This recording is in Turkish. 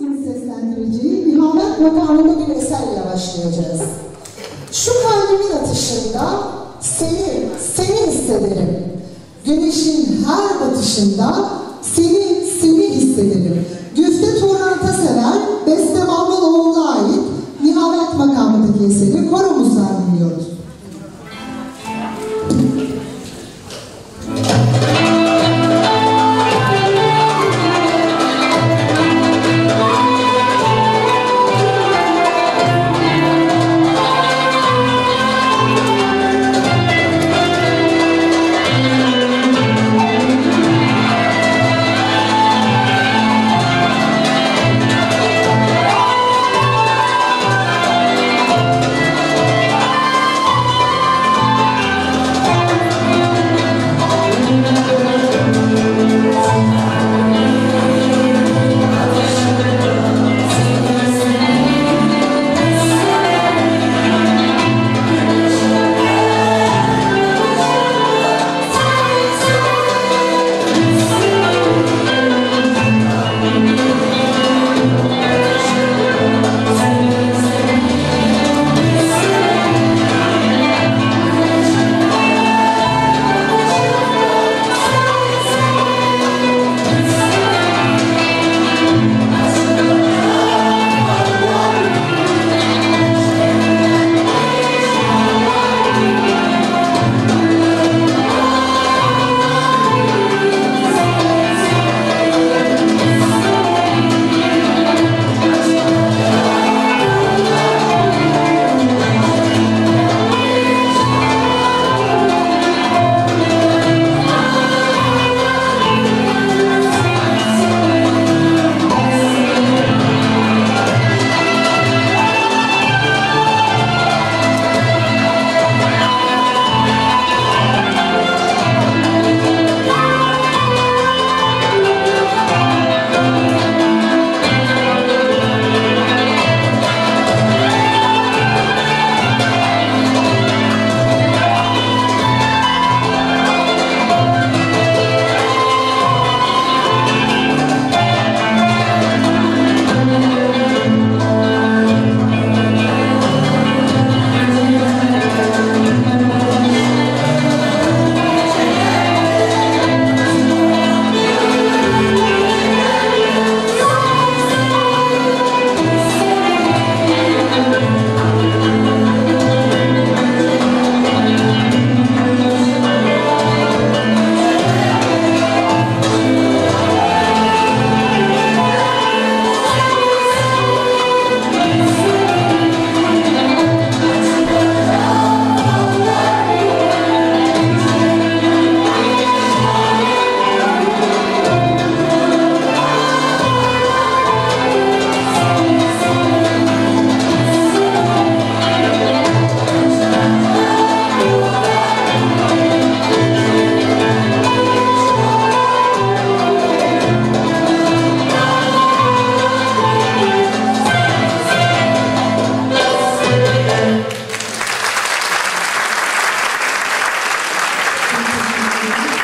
Uzun seslendireceği Nihamet makamında bir eserle başlayacağız. Şu kalbimin atışında seni, seni hissederim. Güneşin her batışında seni, seni hissederim. Güfte Turan'ta sever, Beste Mahmudoğlu'na ait Nihamet makamındaki eseri Koruma